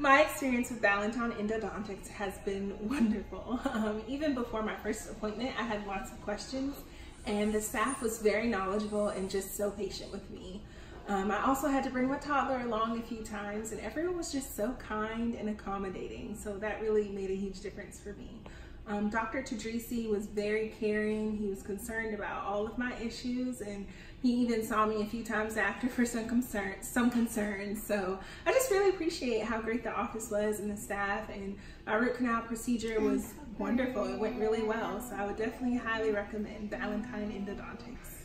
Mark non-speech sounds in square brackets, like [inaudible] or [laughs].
My experience with Ballantyne Endodontics has been [laughs] wonderful. Um, even before my first appointment, I had lots of questions and the staff was very knowledgeable and just so patient with me. Um, I also had to bring my toddler along a few times and everyone was just so kind and accommodating. So that really made a huge difference for me. Um, Dr. Tadrissi was very caring. He was concerned about all of my issues and he even saw me a few times after for some concerns. Some concerns. So I just really appreciate how great the office was and the staff and our root canal procedure was wonderful. It went really well. So I would definitely highly recommend Ballantyne Endodontics.